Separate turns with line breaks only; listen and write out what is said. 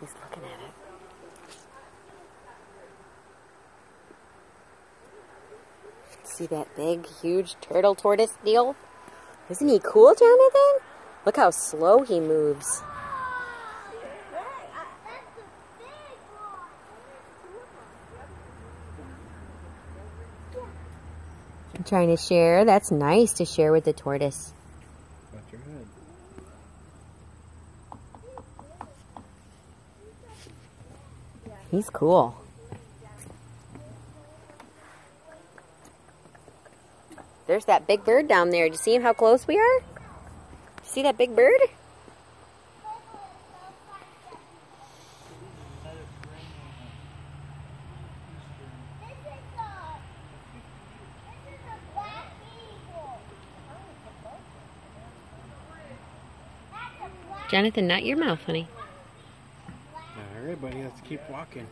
He's looking at it. See that big, huge turtle tortoise deal? Isn't he cool, Jonathan? Look how slow he moves. I'm trying to share. That's nice to share with the tortoise. He's cool. There's that big bird down there. Do you see how close we are? See that big bird? Jonathan, not your mouth, honey.
Everybody has to keep walking.